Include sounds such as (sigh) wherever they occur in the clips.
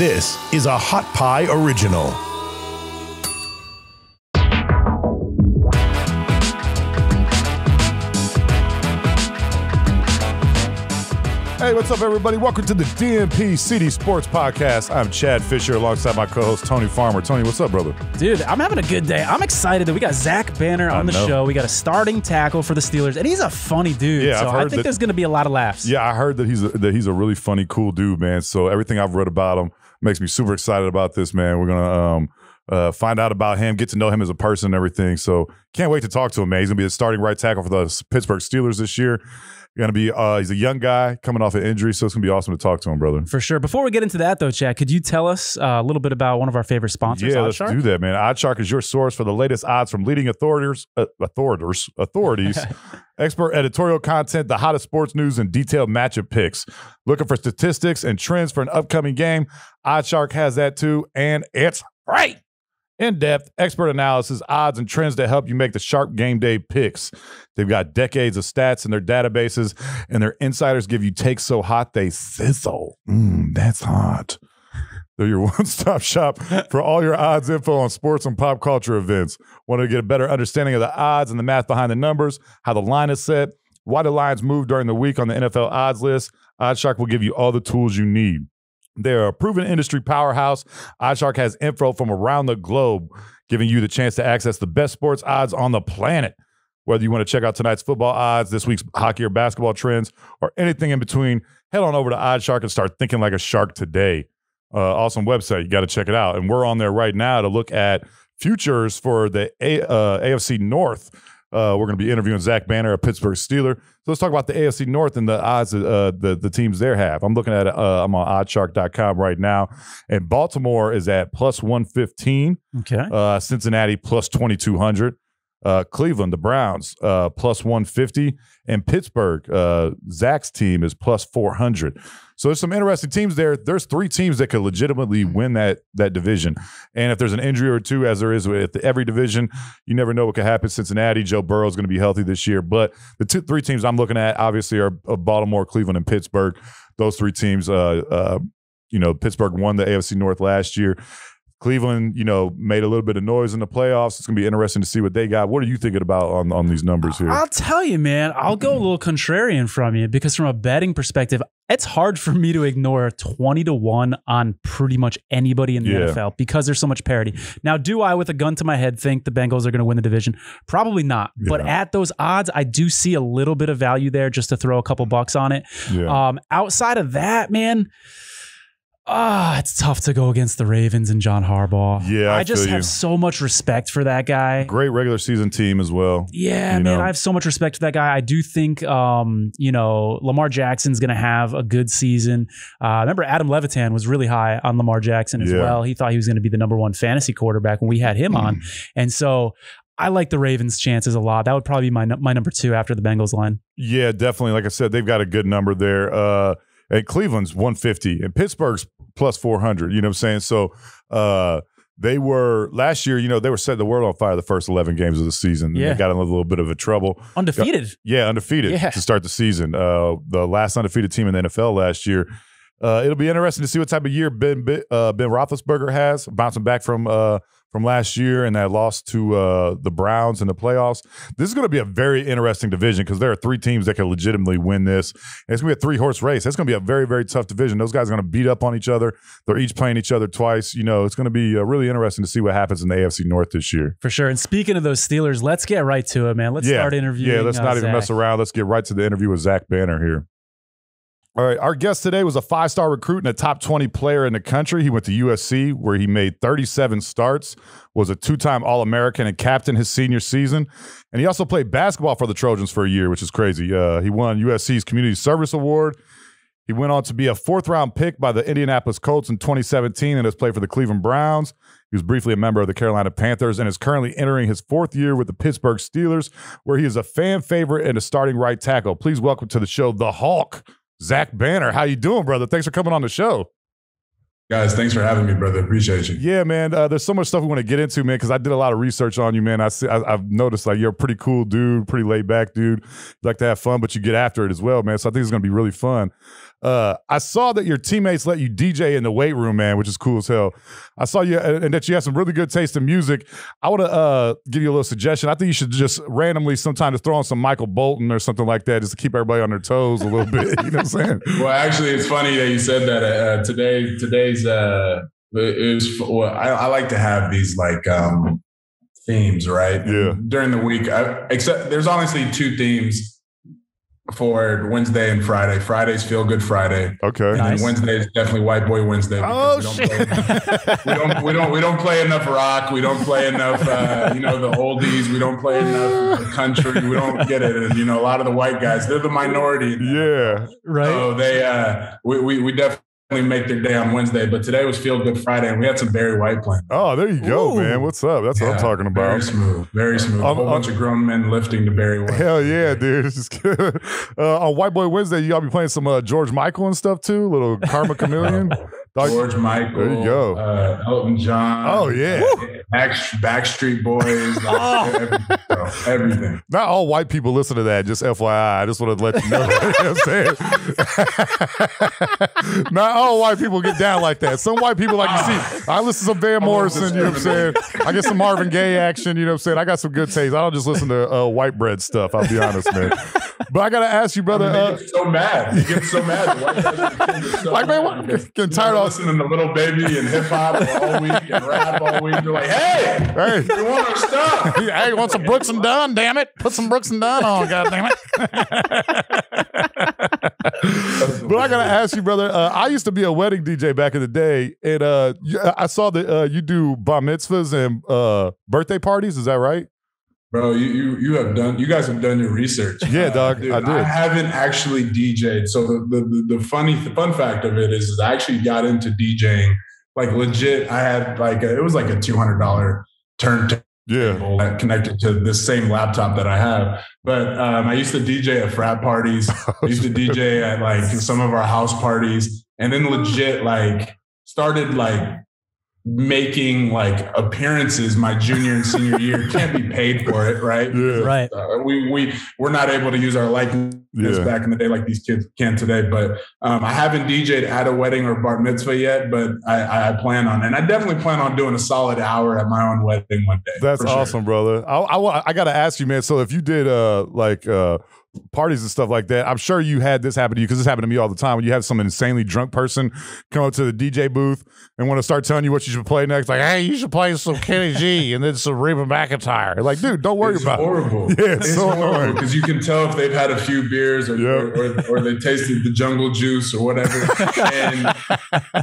This is a Hot Pie Original. Hey, what's up, everybody? Welcome to the DNP-CD Sports Podcast. I'm Chad Fisher alongside my co host, Tony Farmer. Tony, what's up, brother? Dude, I'm having a good day. I'm excited that we got Zach Banner on the know. show. We got a starting tackle for the Steelers, and he's a funny dude. Yeah, so I've I think that- there's going to be a lot of laughs. Yeah, I heard that he's a, that he's a really funny, cool dude, man. So everything I've read about him makes me super excited about this, man. We're gonna um, uh, find out about him, get to know him as a person, and everything. So can't wait to talk to him, man. He's gonna be a starting right tackle for the Pittsburgh Steelers this year. Gonna be uh, he's a young guy coming off an injury, so it's gonna be awesome to talk to him, brother. For sure. Before we get into that, though, Chad, could you tell us uh, a little bit about one of our favorite sponsors, Yeah, let's OddsShark? do that, man. OddsShark is your source for the latest odds from leading authorities, uh, authorities, authorities, (laughs) expert editorial content, the hottest sports news, and detailed matchup picks. Looking for statistics and trends for an upcoming game? OddsShark has that too, and it's great. In-depth expert analysis, odds, and trends to help you make the sharp game day picks. They've got decades of stats in their databases, and their insiders give you takes so hot they sizzle. Mmm, that's hot. They're your (laughs) one stop shop for all your odds info on sports and pop culture events. Want to get a better understanding of the odds and the math behind the numbers, how the line is set, why the lines move during the week on the NFL odds list? OddsShark will give you all the tools you need. They're a proven industry powerhouse. OddsShark has info from around the globe, giving you the chance to access the best sports odds on the planet. Whether you want to check out tonight's football odds, this week's hockey or basketball trends, or anything in between, head on over to OddsShark and start thinking like a shark today. Uh, awesome website. You got to check it out. And we're on there right now to look at futures for the a- uh, AFC North. Uh, we're going to be interviewing Zach Banner, a Pittsburgh Steeler. So let's talk about the AFC North and the odds that uh, the, the teams there have. I'm looking at. Uh, I'm on oddshark.com right now. And Baltimore is at plus 115. Okay. Uh, Cincinnati plus 2200. Uh, Cleveland, the Browns, uh, plus 150. And Pittsburgh, uh, Zach's team is plus 400. So there's some interesting teams there. There's three teams that could legitimately win that that division. And if there's an injury or two, as there is with every division, you never know what could happen. Cincinnati, Joe Burrow is going to be healthy this year. But the two, three teams I'm looking at, obviously, are uh, Baltimore, Cleveland, and Pittsburgh. Those three teams, uh, uh, you know, Pittsburgh won the AFC North last year. Cleveland, you know, made a little bit of noise in the playoffs. It's going to be interesting to see what they got. What are you thinking about on, on these numbers here? I'll tell you, man, I'll go a little (clears throat) contrarian from you because from a betting perspective, it's hard for me to ignore 20 to 1 on pretty much anybody in the Yeah. NFL because there's so much parity. Now, do I, with a gun to my head, think the Bengals are going to win the division? Probably not. But at those odds, I do see a little bit of value there just to throw a couple bucks on it. yeah. Um, outside of that, man, ah, it's tough to go against the Ravens and John Harbaugh. Yeah, I I just have you. so much respect for that guy. Great regular season team as well. Yeah, man, know. I have so much respect for that guy. I do think, um, you know, Lamar Jackson's going to have a good season. Uh, I remember Adam Levitan was really high on Lamar Jackson as Yeah. well. He thought he was going to be the number one fantasy quarterback when we had him Mm. on, and so I like the Ravens' chances a lot. That would probably be my my number two after the Bengals line. Yeah, definitely. Like I said, they've got a good number there. Uh, and Cleveland's 150 and Pittsburgh's plus 400. You know what I'm saying? So uh, they were last year, you know, they were setting the world on fire the first 11 games of the season. Yeah. They got in a little bit of a trouble. Undefeated. Yeah, undefeated Yeah. to start the season. Uh, the last undefeated team in the NFL last year. Uh, it'll be interesting to see what type of year Ben Ben- uh, Ben Roethlisberger has, bouncing back from uh, from last year and that loss to uh, the Browns in the playoffs. This is going to be a very interesting division because there are three teams that can legitimately win this. And it's going to be a three horse race. That's going to be a very very tough division. Those guys are going to beat up on each other. They're each playing each other twice. You know, it's going to be uh, really interesting to see what happens in the AFC North this year. For sure. And speaking of those Steelers, let's get right to it, man. Let's start interviewing. Yeah, let's uh, not even Zach. mess around. Let's get right to the interview with Zach Banner here. All right, our guest today was a five star recruit and a top 20 player in the country. He went to USC, where he made 37 starts, was a two time All American and captain his senior season. And he also played basketball for the Trojans for a year, which is crazy. Uh, he won USC's Community Service Award. He went on to be a fourth round pick by the Indianapolis Colts in 2017 and has played for the Cleveland Browns. He was briefly a member of the Carolina Panthers and is currently entering his fourth year with the Pittsburgh Steelers, where he is a fan favorite and a starting right tackle. Please welcome to the show the Hulk, Zach Banner. How you doing, brother? Thanks for coming on the show. Guys, thanks for having me, brother. Appreciate you. Yeah, man. Uh, there's so much stuff we want to get into, man. Because I did a lot of research on you, man. I, see, I I've noticed like you're a pretty cool dude, pretty laid back dude. You like to have fun, but you get after it as well, man. So I think it's gonna be really fun. Uh, I saw that your teammates let you DJ in the weight room, man, which is cool as hell. I saw you and that you have some really good taste in music. I want to uh, give you a little suggestion. I think you should just randomly sometimes throw on some Michael Bolton or something like that, just to keep everybody on their toes a little bit. (laughs) You know what I'm saying? Well, actually, it's funny that you said that. Uh, today, today's uh, is well, I, I like to have these like um, themes, right? Yeah. During the week, I, except there's honestly two themes for Wednesday and Friday. Friday's Feel Good Friday. Okay. And Nice. Wednesday is definitely White Boy Wednesday. Oh, shit. we don't, play, we don't we don't we don't play enough rock. We don't play enough uh, you know the oldies. We don't play enough country. We don't get it. And you know a lot of the white guys, they're the minority. Yeah. Right. So they uh we, we we definitely make their day on Wednesday, but today was Feel Good Friday and we had some Barry White playing. Oh, there you go, Ooh. man. What's up? That's what I'm Yeah, talking Very about. smooth. Very smooth. A Um, whole um, bunch of grown men lifting to Barry White. Hell yeah, dude. This is good. Uh, on White Boy Wednesday, you gotta be playing some uh, George Michael and stuff too. Little Karma (laughs) Chameleon. George Michael. There you go. Uh, Elton John. Oh, yeah. Back, Backstreet Boys. (laughs) Like, everything, bro. everything. Not all white people listen to that. Just FYI, I just want to let you know. (laughs) you what I'm saying? (laughs) Not all white people get down like that. Some white people like you see. I listen to some Van Morrison. You know what I'm saying? I get some Marvin Gaye action. You know what I'm saying? I got some good taste. I don't just listen to uh, white bread stuff. I'll be honest, man. But I gotta ask you, brother. I mean, Uh, get so mad. They get so mad. So Like, man, because, getting you know, listening to Lil Baby and hip hop all week and rap all week. They're like, hey, hey, we want our stuff. (laughs) hey, want some Brooks and Dunn? Damn it! Put some Brooks and Dunn on, god damn it! but I gotta ask you, brother. Uh, I used to be a wedding DJ back in the day, and uh, I saw that uh, you do bar mitzvahs and uh, birthday parties. Is that right? Bro, you, you you have done you guys have done your research. Yeah, dog, dude, I did. I haven't actually DJ'd. So the, the the the funny the fun fact of it is, is I actually got into DJing like legit. I had like a, it was like a two hundred dollar turntable Yeah. that connected to this same laptop that I have. But um, I used to DJ at frat parties. I (laughs) used to DJ at like some of our house parties, and then legit like started like making like appearances my junior and senior year. (laughs) Can't be paid for it, right? Yeah. Right. Uh, we we we're not able to use our likeness Yeah. back in the day like these kids can today. But um, I haven't DJ'd at a wedding or bar mitzvah yet, but I, I plan on, and I definitely plan on doing a solid hour at my own wedding one day. That's for sure. awesome, brother. I, I, I got to ask you, man. So if you did uh like uh parties and stuff like that, I'm sure you had this happen to you because this happened to me all the time. When you have some insanely drunk person come up to the DJ booth and want to start telling you what you should play next, like, hey, you should play some Kenny G (laughs) and then some Reba McEntire. Like, dude, don't worry it's about it. horrible. (laughs) Yeah, it's so annoying. because you can tell if they've had a few beers or, Yep. or, or, or they tasted the jungle juice or whatever. and,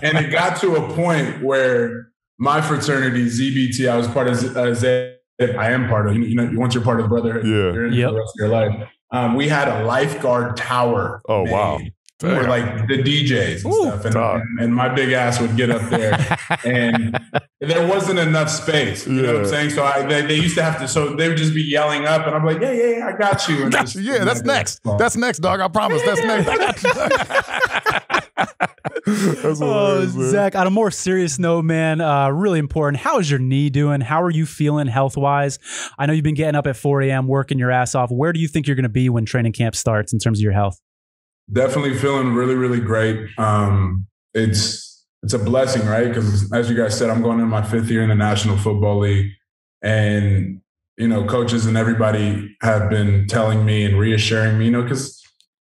and it got to a point where my fraternity, ZBT, I was part of Z- uh, Z- I am part of, you know, once you're part of the brotherhood, Yeah. you're in Yep. for the rest of your life. Um, we had a lifeguard tower. Oh, wow. made Damn. For like the DJs and Ooh, stuff. And, and, and my big ass would get up there (laughs) and there wasn't enough space. You know what I'm saying? So I, they, they used to have to, so they would just be yelling up, and I'm like, yeah, yeah, yeah, I got you. And you. just- Yeah, that's next. That's next, dog. I promise. That's next. (laughs) (laughs) I got Oh, hilarious, man. Zach, on a more serious note, man, uh, really important. How is your knee doing? How are you feeling health wise? I know you've been getting up at 4 a.m., working your ass off. Where do you think you're going to be when training camp starts in terms of your health? definitely feeling really, really great. Um, it's it's a blessing, right? Because as you guys said, I'm going into my fifth year in the National Football League, and you know, coaches and everybody have been telling me and reassuring me, you know, because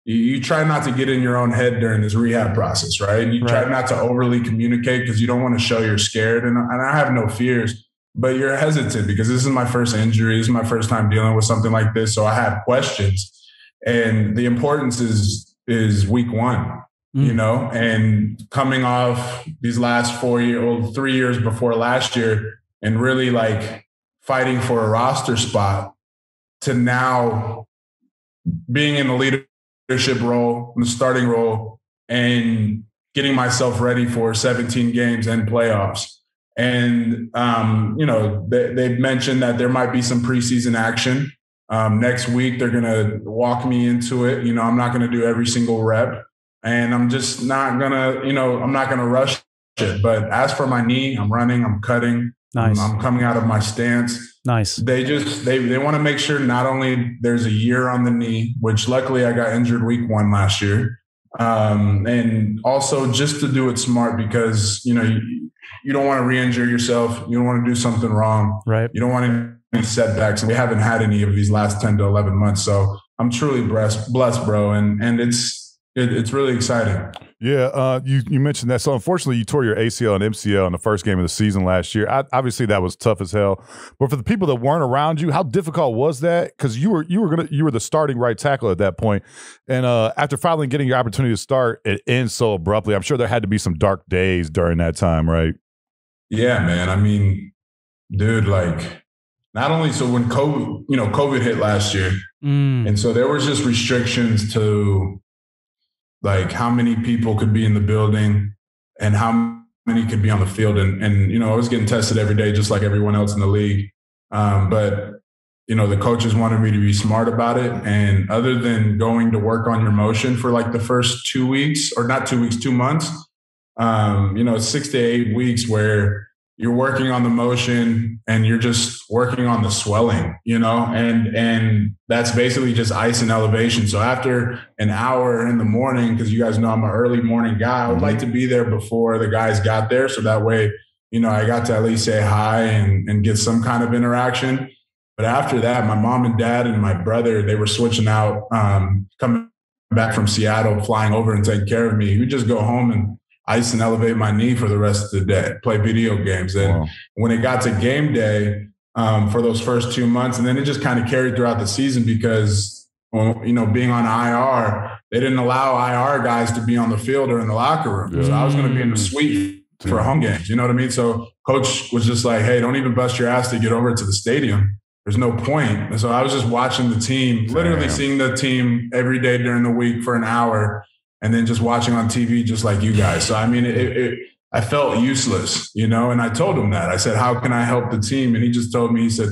you, you try not to get in your own head during this rehab process, right? You try not to overly communicate because you don't want to show you're scared, and, and I have no fears. But you're hesitant because this is my first injury. This is my first time dealing with something like this. So I have questions. And the importance is is week one you Mm. know, and coming off these last four years, well, three years before last year, and really like fighting for a roster spot to now being in the leadership role, in the starting role, and getting myself ready for 17 games and playoffs. And, um, you know, they, they've mentioned that there might be some preseason action. Um, next week, they're going to walk me into it. You know, I'm not going to do every single rep and I'm just not gonna, you know, I'm not gonna rush it. But as for my knee, I'm running, I'm cutting, Nice. I'm, I'm coming out of my stance. Nice. They just they they want to make sure not only there's a year on the knee, which luckily I got injured week one last year. Um, and also just to do it smart because, you know, you, you don't want to re-injure yourself. You don't want to do something wrong. Right. You don't want any setbacks. And we haven't had any of these last 10 to 11 months. So I'm truly blessed, blessed bro. And, and it's, it, it's really exciting. Yeah, uh, you you mentioned that. So unfortunately, you tore your ACL and MCL in the first game of the season last year. I, obviously, that was tough as hell. But for the people that weren't around you, how difficult was that? Because you were you were gonna you were the starting right tackle at that point, and uh, after finally getting your opportunity to start, it ends so abruptly. I'm sure there had to be some dark days during that time, right? Yeah, man. I mean, dude, like not only so when COVID, you know, COVID hit last year, Mm. and so there was just restrictions to like how many people could be in the building and how many could be on the field. And, and you know, I was getting tested every day, just like everyone else in the league. Um, but, you know, the coaches wanted me to be smart about it. And other than going to work on your motion for like the first two weeks, or not two weeks, two months, um, you know, six to eight weeks where you're working on the motion and you're just working on the swelling, you know, and and that's basically just ice and elevation. So after an hour in the morning, because you guys know I'm an early morning guy, I would like to be there before the guys got there. So that way, you know, I got to at least say hi and, and get some kind of interaction. But after that, my mom and dad and my brother, they were switching out, um, coming back from Seattle, flying over and taking care of me. We just go home and ice and elevate my knee for the rest of the day, play video games. And Wow. when it got to game day um, for those first two months, and then it just kind of carried throughout the season because, well, you know, being on IR, they didn't allow IR guys to be on the field or in the locker room. So I was going to be in the suite for home games. You know what I mean? So coach was just like, hey, don't even bust your ass to get over to the stadium. There's no point. And so I was just watching the team, literally Damn. seeing the team every day during the week for an hour and then just watching on TV just like you guys. So I mean, it, it, I felt useless, you know. And I told him that. I said, "How can I help the team?" And he just told me, he said,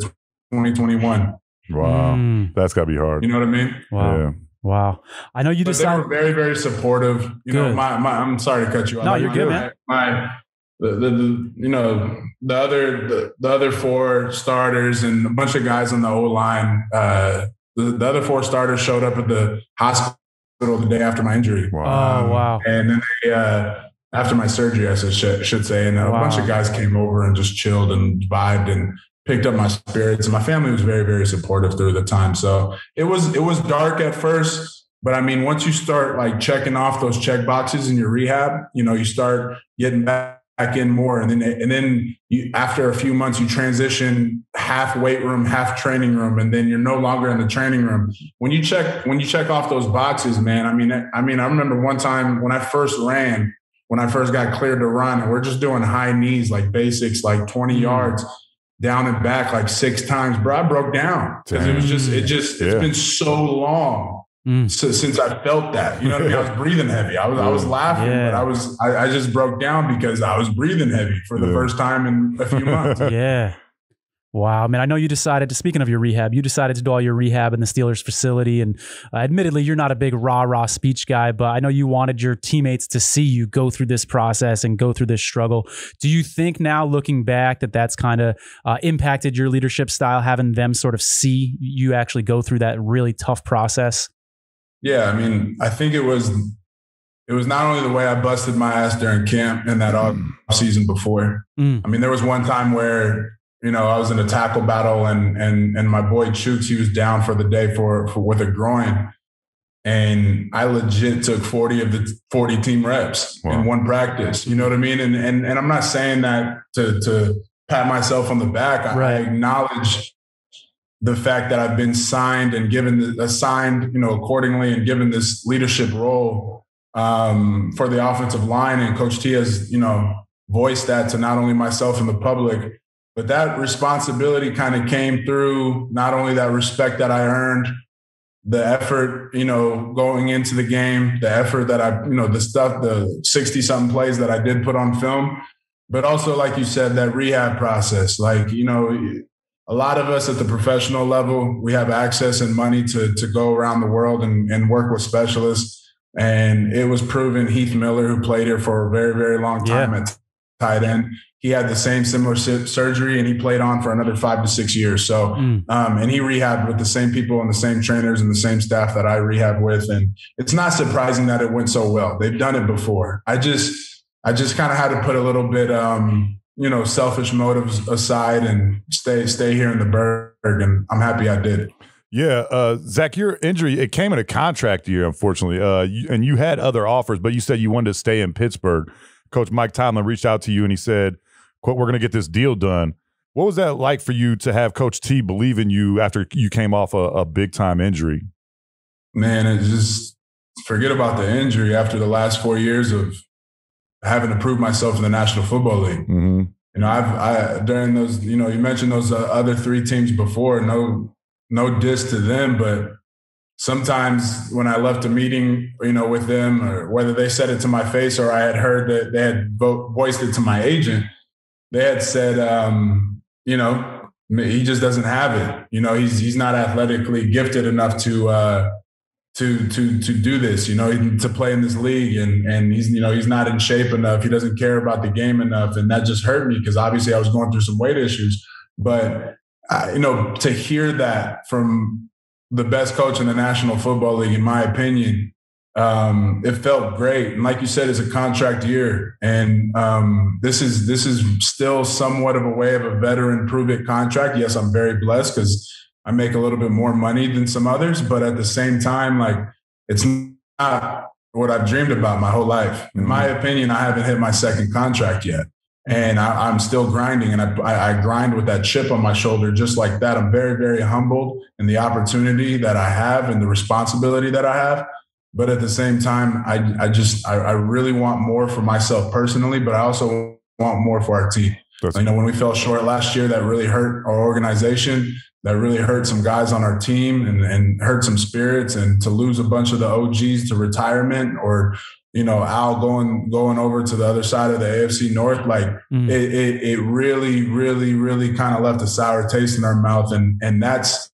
"2021." Wow, Mm. that's got to be hard. You know what I mean? Wow. Yeah. Wow. I know you But they decided. were very, very supportive. You know, my, my I'm sorry to cut you off. No, Like, you're my- good, man. My the, the, the you know the other the, the other four starters and a bunch of guys on the O line. Uh, the, the other four starters showed up at the hospital the day after my injury. Wow! Oh, Wow. wow. And then they, uh, after my surgery, I should, should, should say, and a Wow. bunch of guys came over and just chilled and vibed and picked up my spirits. And my family was very, very supportive through the time. So it was, it was dark at first, but I mean, once you start like checking off those check boxes in your rehab, you know, you start getting back back in more. And then and then you, after a few months you transition half weight room half training room and then you're no longer in the training room. When you check when you check off those boxes man i mean i mean i remember one time when i first ran when i first got cleared to run and we're just doing high knees like basics like 20 mm. yards down and back like six times. Bro i broke down because it was just it just it's Yeah. been so long Mm. so, since I felt that, you know what I mean? I was (laughs) breathing heavy. I was, I was laughing, Yeah. but I was, I, I just broke down because I was breathing heavy for the Yeah. first time in a few months. (laughs) yeah. Wow, man! I know you decided to. Speaking of your rehab, you decided to do all your rehab in the Steelers facility, and uh, admittedly, you're not a big rah rah speech guy, but I know you wanted your teammates to see you go through this process and go through this struggle. Do you think now, looking back, that that's kind of uh, impacted your leadership style, having them sort of see you actually go through that really tough process? Yeah, I mean, I think it was, it was not only the way I busted my ass during camp and that off season before. Mm. I mean, there was one time where you know I was in a tackle battle and and and my boy Chuks he was down for the day for, for with a groin, and I legit took forty of the forty team reps Wow. in one practice. You know what I mean? And and and I'm not saying that to to pat myself on the back. I, Right. I acknowledge the fact that I've been signed and given assigned, you know, accordingly and given this leadership role um, for the offensive line. And Coach T has, you know, voiced that to not only myself and the public, but that responsibility kind of came through not only that respect that I earned, the effort, you know, going into the game, the effort that I, you know, the stuff, the 60 something plays that I did put on film, but also, like you said, that rehab process. Like, you know, a lot of us at the professional level, we have access and money to, to go around the world and, and work with specialists. And it was proven Heath Miller, who played here for a very, very long time Yeah. at tight end. He had the same similar surgery and he played on for another five to six years. So, mm. um, and he rehabbed with the same people and the same trainers and the same staff that I rehab with. And it's not surprising that it went so well. They've done it before. I just, I just kind of had to put a little bit, um, you know, selfish motives aside and stay, stay here in the Burgh. And I'm happy I did. Yeah, uh, Zach, your injury it came in a contract year, unfortunately, uh, you, and you had other offers, but you said you wanted to stay in Pittsburgh. Coach Mike Tomlin reached out to you and he said, "quote We're going to get this deal done." What was that like for you to have Coach T believe in you after you came off a, a big time injury? Man, it just forget about the injury after the last four years of having to prove myself in the National Football League. Mm-hmm. You know, I've I during those, you know, you mentioned those uh, other three teams before. No no diss to them, but sometimes when I left a meeting, you know, with them, or whether they said it to my face or I had heard that they had vo- voiced it to my agent, they had said, um, you know, he just doesn't have it. You know, he's he's not athletically gifted enough to uh, to to to do this. You know, to play in this league, and and he's you know he's not in shape enough. He doesn't care about the game enough, and that just hurt me because obviously I was going through some weight issues. But uh, you know, to hear that from the best coach in the National Football League, in my opinion, um, it felt great. And like you said, it's a contract year, and um, this is this is still somewhat of a way of a veteran prove it contract. Yes, I'm very blessed because I make a little bit more money than some others, but at the same time, like it's not what I've dreamed about my whole life. In my mm-hmm. opinion, I haven't hit my second contract yet and I, am still grinding and I, I, grind with that chip on my shoulder just like that i'm very very humbled in the opportunity that i have and the responsibility that i have but at the same time i, I just I, I really want more for myself personally but i also want more for our team That's- you know when we fell short last year that really hurt our organization that really hurt some guys on our team and, and hurt some spirits and to lose a bunch of the og's to retirement or you know, Al going going over to the other side of the AFC North, like mm. it, it, it really, really, really kind of left a sour taste in our mouth, and and that's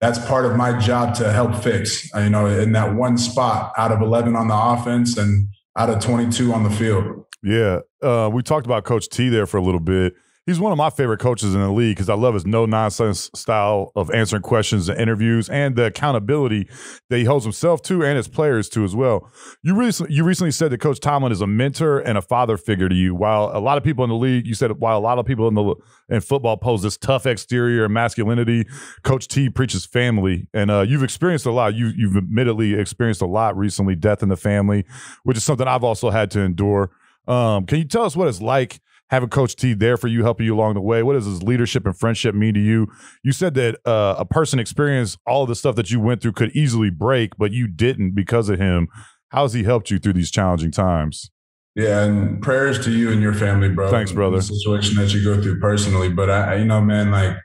that's part of my job to help fix. You know, in that one spot out of eleven on the offense and out of twenty two on the field. Yeah, uh, we talked about Coach T there for a little bit he's one of my favorite coaches in the league because I love his no nonsense style of answering questions and interviews and the accountability that he holds himself to and his players to as well. You recently you recently said that Coach Tomlin is a mentor and a father figure to you. While a lot of people in the league, you said while a lot of people in the in football pose this tough exterior and masculinity, Coach T preaches family, and uh, you've experienced a lot. You you've admittedly experienced a lot recently, death in the family, which is something I've also had to endure. Um, can you tell us what it's like? having Coach T there for you, helping you along the way? What does his leadership and friendship mean to you? You said that uh, a person experienced all of the stuff that you went through could easily break, but you didn't because of him. How has he helped you through these challenging times? Yeah, and prayers to you and your family, bro. Thanks, brother. The situation that you go through personally, but I, you know, man, like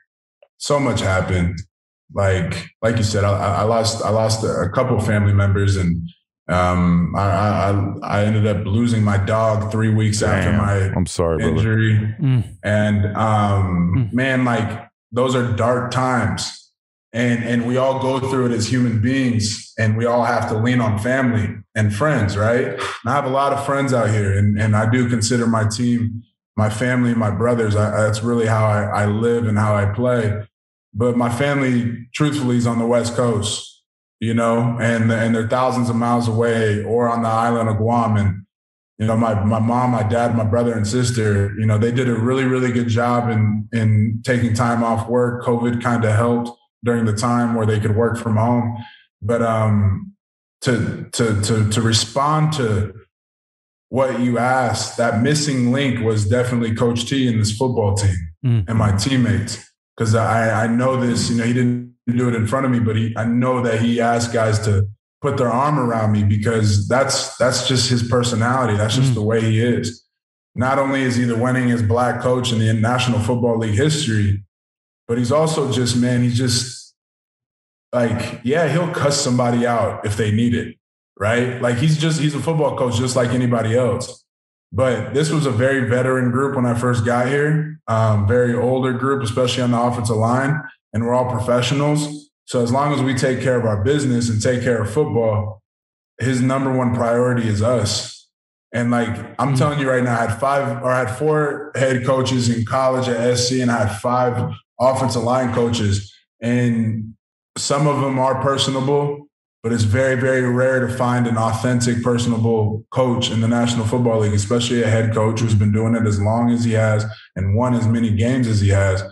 so much happened. Like, like you said, I, I lost, I lost a couple family members, and um, I, I, I ended up losing my dog three weeks Damn. after my I'm sorry, injury, mm. and um, mm. man, like those are dark times, and and we all go through it as human beings, and we all have to lean on family and friends, right? And I have a lot of friends out here, and and I do consider my team, my family, my brothers. I, that's really how I, I live and how I play. But my family, truthfully, is on the West Coast you know, and and they're thousands of miles away or on the island of Guam. And you know, my my mom, my dad, my brother and sister, you know, they did a really really good job in in taking time off work. COVID kind of helped during the time where they could work from home, but um, to to to to respond to what you asked, that missing link was definitely Coach T and this football team mm. and my teammates. Because I, I know this, you know, he didn't do it in front of me, but he, I know that he asked guys to put their arm around me because that's that's just his personality. That's just mm. the way he is. Not only is he the winningest black coach in the National Football League history, but he's also just man. He's just like yeah, he'll cuss somebody out if they need it, right? Like he's just he's a football coach just like anybody else. But this was a very veteran group when I first got here, um, very older group, especially on the offensive line and we're all professionals. So as long as we take care of our business and take care of football, his number one priority is us. And like I'm Mm. telling you right now, I had five or I had four head coaches in college at SC, and I had five offensive line coaches. And some of them are personable, but it's very, very rare to find an authentic, personable coach in the National Football League, especially a head coach who's been doing it as long as he has and won as many games as he has,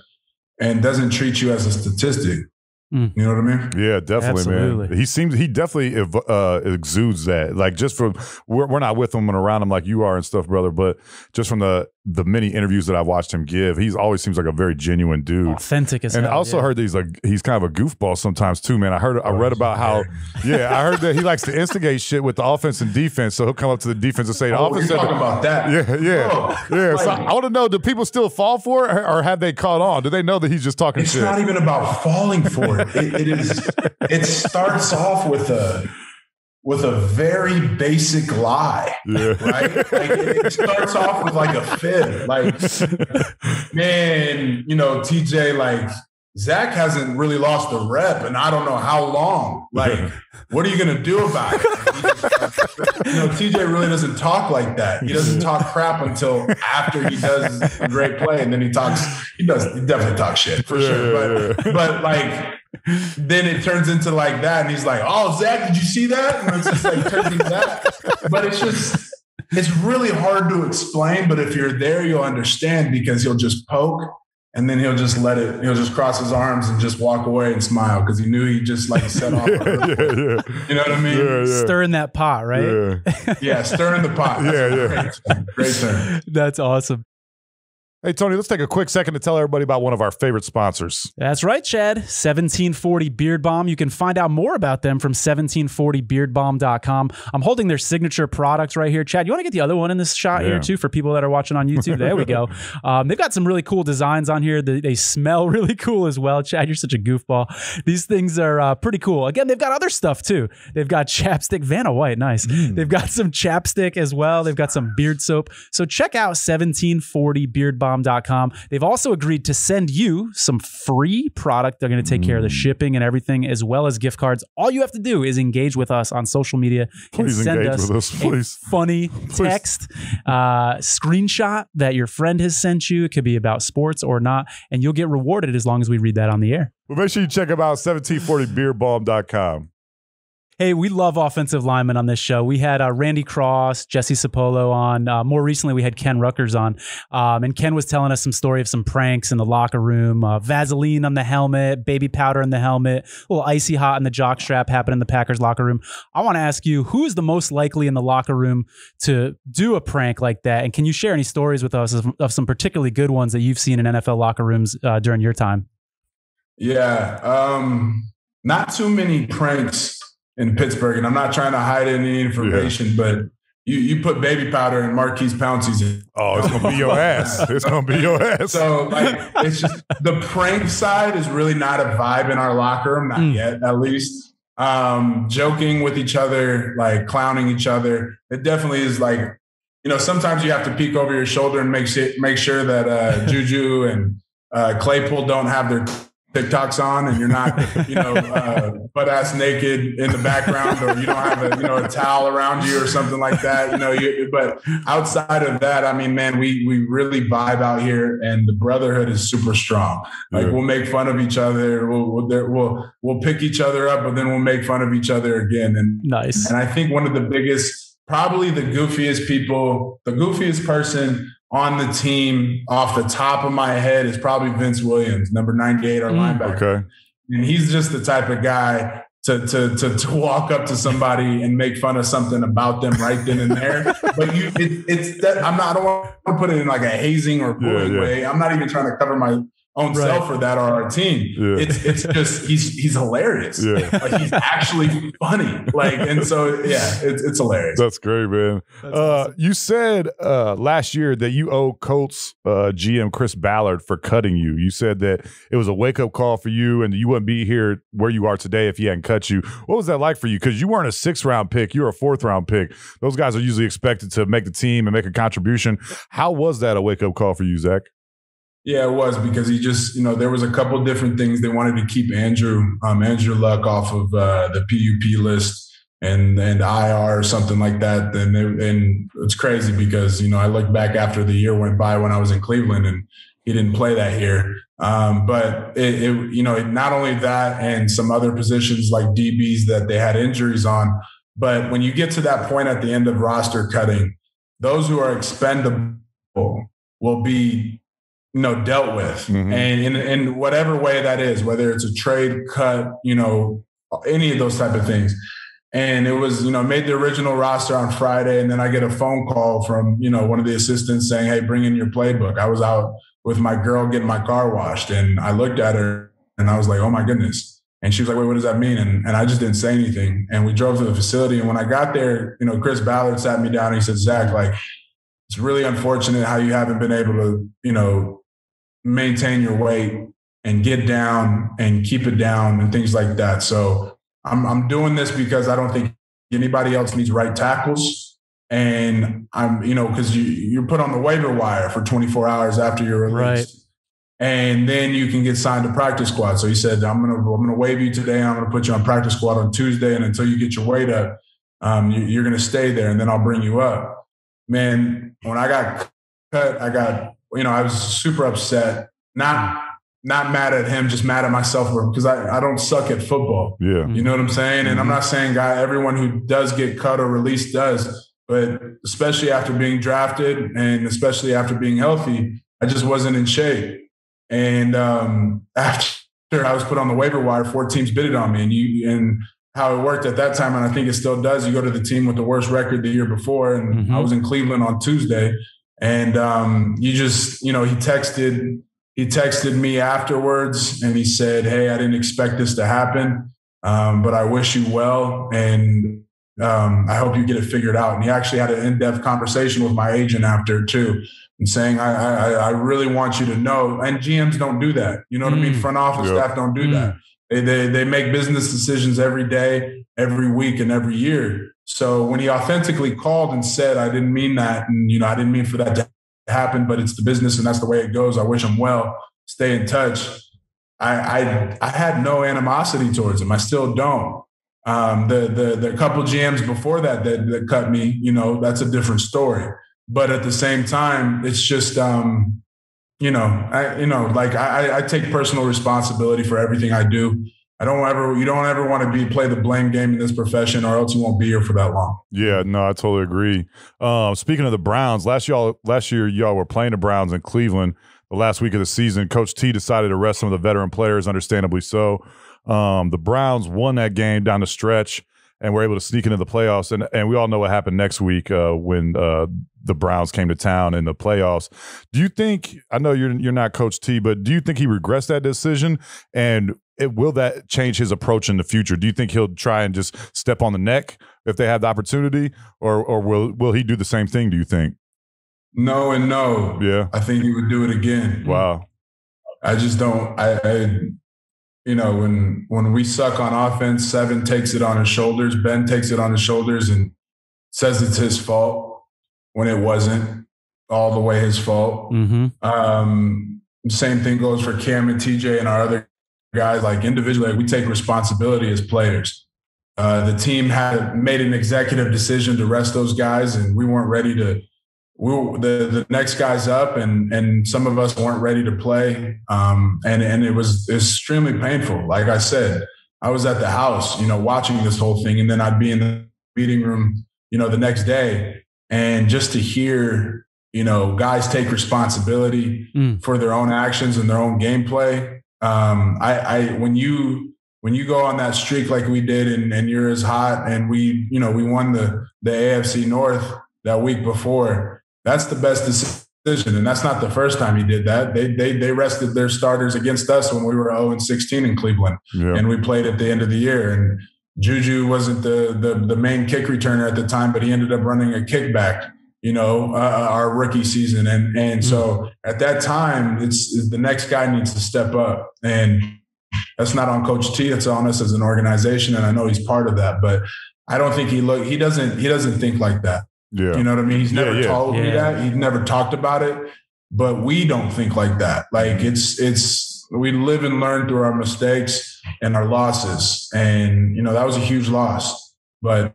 and doesn't treat you as a statistic. Mm. You know what I mean? Yeah, definitely, man. He seems he definitely ev- uh, exudes that. Like just from we're, we're not with him and around him like you are and stuff, brother. But just from the the many interviews that I've watched him give, he's always seems like a very genuine dude. Authentic as And I also yeah. heard that he's like he's kind of a goofball sometimes too, man. I heard I read about how yeah, I heard that he likes to instigate shit with the offense and defense. So he'll come up to the defense and say the Oh, you're offense said talking about that? yeah, yeah, Bro, yeah. So I want to know: Do people still fall for it, or- or have they caught on? Do they know that he's just talking It's shit? not even about falling for it. It. It is. It starts off with a with a very basic lie, yeah, right? Like it, it starts off with like a fib, like (laughs) man, you know, TJ, like Zach hasn't really lost a rep, and I don't know how long. Like, what are you gonna do about it? (laughs) you know, TJ really doesn't talk like that. He doesn't talk crap until after he does a great play, and then he talks. He does. He definitely talks shit for sure. But but like. Then it turns into like that, and he's like, "Oh, Zach, did you see that?" And it's just like turning that. But it's just, it's really hard to explain. But if you're there, you'll understand because he'll just poke, and then he'll just let it. He'll just cross his arms and just walk away and smile because he knew he just like set off. yeah, (laughs) yeah, yeah. You know what I mean? Yeah, yeah. stirring that pot, right? Yeah. Yeah, stirring the pot. That's Yeah, yeah. Great term. Great term. (laughs) That's awesome. Hey, Tony, let's take a quick second to tell everybody about one of our favorite sponsors. That's right, Chad. 1740 Beard Balm. You can find out more about them from 1740beardbalm.com. I'm holding their signature product right here. Chad, you want to get the other one in this shot Yeah. here too for people that are watching on YouTube? There we go. (laughs) Um, they've got some really cool designs on here. They, they smell (laughs) really cool as well. Chad, you're such a goofball. These things are uh, pretty cool. Again, they've got other stuff too. They've got chapstick, Vanna White, nice. They've got some chapstick as well. They've got some beard soap. So check out 1740beardbalm.com. They've also agreed to send you some free product. They're going to take care of the shipping and everything, as well as gift cards. All you have to do is engage with us on social media Please and send engage us with us, a please. funny (laughs) text, uh, screenshot that your friend has sent you. It could be about sports or not, and you'll get rewarded as long as we read that on the air. Well, make sure you check them out, 1740beardbalm.com. Hey, we love offensive linemen on this show. We had uh, Randy Cross, Jesse Sapolu on. Uh, more recently, we had Ken Ruettgers on. Um, and Ken was telling us some story of some pranks in the locker room uh, Vaseline on the helmet, baby powder in the helmet, a little icy hot in the jock strap happened in the Packers locker room. I want to ask you who is the most likely in the locker room to do a prank like that? And can you share any stories with us of, of some particularly good ones that you've seen in NFL locker rooms uh, during your time? Yeah. Um, not too many pranks in Pittsburgh, and I'm not trying to hide any information, but you you put baby powder in Maurkice Pouncey's. Oh, it's going to be your ass. It's going to be your ass. So like it's just the prank side is really not a vibe in our locker room, not Mm. yet at least. Um, joking with each other, like clowning each other. It definitely is like, you know, sometimes you have to peek over your shoulder and make sure make sure that uh, Juju and uh, Claypool don't have their TikToks on, and you're not, you know, uh, butt ass naked in the background, or you don't have a, you know, a towel around you or something like that. You know, you, but outside of that, I mean, man, we we really vibe out here, and the brotherhood is super strong. Like Yeah. we'll make fun of each other, we'll we'll, we'll we'll pick each other up, but then we'll make fun of each other again. And Nice. and I think one of the biggest, probably the goofiest people, the goofiest person on the team off the top of my head is probably Vince Williams, number 98, our Mm. linebacker. okay. And he's just the type of guy to, to, to, to walk up to somebody and make fun of something about them right then and there. (laughs) but you, it, it's that I'm not, I don't want to put it in like a hazing or bullying yeah. way. I'm not even trying to cover my own Right. self for that or our team. Yeah. It's, it's just, he's, he's hilarious. Yeah. Like he's actually funny. Like, and so, yeah, it's, it's hilarious. That's great, man. Uh, you said uh, last year that you owe Colts uh, GM Chris Ballard for cutting you. You said that it was a wake up call for you, and you wouldn't be here where you are today if he hadn't cut you. What was that like for you? Because you weren't a sixth round pick; you were a fourth round pick. Those guys are usually expected to make the team and make a contribution. How was that a wake up call for you, Zach? Yeah, it was because he just, you know, there was a couple different things they wanted to keep Andrew, um, Andrew Luck off of uh, the PUP list. and and IR or something like that. Then and it's crazy because you know I look back after the year went by when I was in Cleveland and he didn't play that year. Um, but it, it, you know not only that and some other positions like DBs that they had injuries on. But when you get to that point at the end of roster cutting, those who are expendable will be you know dealt with. Mm-hmm. and in, in whatever way that is whether it's a trade cut you know any of those type of things. And it was you know made the original roster on friday and then i get a phone call from you know one of the assistants saying hey bring in your playbook. I was out with my girl getting my car washed and i looked at her and i was like oh my goodness. And she was like wait what does that mean? And, and i just didn't say anything. And we drove to the facility and when i got there you know chris ballard sat me down and he said zach like it's really unfortunate how you haven't been able to you know maintain your weight and get down and keep it down and things like that. So I'm I'm doing this because I don't think anybody else needs right tackles. And I'm, you know, because you you're put on the waiver wire for 24 hours after you're released. Right. And then you can get signed to practice squad. So he said, I'm gonna I'm gonna waive you today. I'm gonna put you on practice squad on Tuesday, and until you get your weight up, um, you, you're gonna stay there, and then I'll bring you up. Man, when I got cut, I got you know, I was super upset. Not not mad at him, just mad at myself because I, I don't suck at football. Yeah. You know what I'm saying? And I'm mm-hmm. not saying guy everyone who does get cut or released does, but especially after being drafted and especially after being healthy, I just wasn't in shape. And um, (laughs) after I was put on the waiver wire, four teams bidded on me. And you and how it worked at that time, and I think it still does. You go to the team with the worst record the year before, and mm-hmm. I was in Cleveland on Tuesday, and um, you just, you know, he texted, he texted me afterwards and he said, Hey, I didn't expect this to happen. Um, but I wish you well. And um, I hope you get it figured out. And he actually had an in-depth conversation with my agent after too, and saying, I, I, I really want you to know. And GMs don't do that. You know what mm. I mean? Mm. Front office yep. staff don't do mm. that. They, they, they make business decisions every day, every week, and every year. So when he authentically called and said, I didn't mean that, and you know, I didn't mean for that to happen, but it's the business and that's the way it goes. I wish him well. Stay in touch. I I, I had no animosity towards him. I still don't. Um, the the the couple GMs before that, that that cut me, you know, that's a different story. But at the same time, it's just um, you know, I you know, like I, I take personal responsibility for everything I do. I don't ever you don't ever want to be play the blame game in this profession or else you won't be here for that long. Yeah, no, I totally agree. Um, speaking of the Browns, last y'all last year y'all were playing the Browns in Cleveland the last week of the season. Coach T decided to rest some of the veteran players, understandably so. Um, the Browns won that game down the stretch and were able to sneak into the playoffs. And and we all know what happened next week uh, when uh, the Browns came to town in the playoffs. Do you think? I know you're you're not Coach T, but do you think he regrets that decision? And it, will that change his approach in the future? Do you think he'll try and just step on the neck if they have the opportunity, or or will will he do the same thing? Do you think? No and no. Yeah, I think he would do it again. Wow. I just don't. I, I you know, when when we suck on offense, Seven takes it on his shoulders. Ben takes it on his shoulders and says it's his fault when it wasn't all the way his fault. Mm-hmm. Um, same thing goes for Cam and TJ and our other guys. Like individually, like we take responsibility as players. Uh, the team had made an executive decision to rest those guys, and we weren't ready to we were, the the next guys up, and and some of us weren't ready to play, um, and and it was extremely painful. Like I said, I was at the house, you know, watching this whole thing, and then I'd be in the meeting room, you know, the next day, and just to hear, you know, guys take responsibility mm. for their own actions and their own gameplay. Um, I, I when you when you go on that streak like we did, and, and you're as hot, and we, you know, we won the the AFC North that week before that's the best decision. And that's not the first time he did that. They they they rested their starters against us when we were 0 and 16 in Cleveland. Yeah. And we played at the end of the year. And Juju wasn't the, the the main kick returner at the time, but he ended up running a kickback, you know, uh, our rookie season. And and mm-hmm. so at that time, it's, it's the next guy needs to step up. And that's not on Coach T. It's on us as an organization, and I know he's part of that. But I don't think he look. He doesn't. He doesn't think like that. Yeah. You know what I mean? He's never yeah, yeah. told me that. He's never talked about it. But we don't think like that. Like mm-hmm. it's it's we live and learn through our mistakes and our losses. And you know, that was a huge loss. but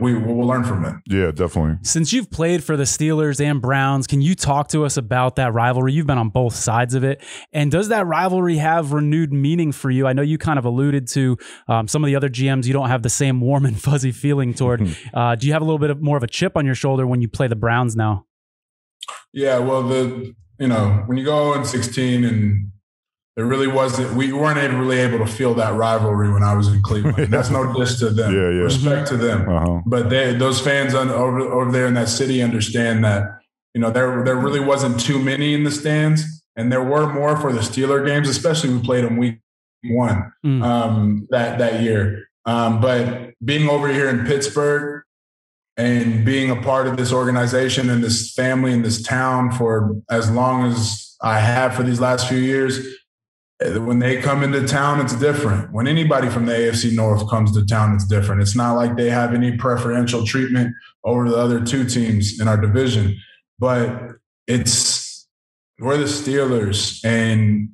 we will learn from it. Yeah, definitely. Since you've played for the Steelers and Browns, can you talk to us about that rivalry? You've been on both sides of it. And does that rivalry have renewed meaning for you? I know you kind of alluded to um, some of the other GMs you don't have the same warm and (laughs) fuzzy feeling toward. uh, do you have a little bit of more of a chip on your shoulder when you play the Browns now? Yeah, well, the you know when you go in 16 and there really wasn't we weren't really able to feel that rivalry when I was in Cleveland. That's no (laughs) diss to them. Yeah, yeah. Respect to them. Uh-huh. But they those fans on, over over there in that city understand that you know there there really wasn't too many in the stands, and there were more for the Steeler games, especially we played them week one Mm. um, that that year. Um, but being over here in Pittsburgh and being a part of this organization and this family and this town for as long as I have for these last few years, when they come into town, it's different. When anybody from the AFC North comes to town, it's different. It's not like they have any preferential treatment over the other two teams in our division, but it's we're the Steelers and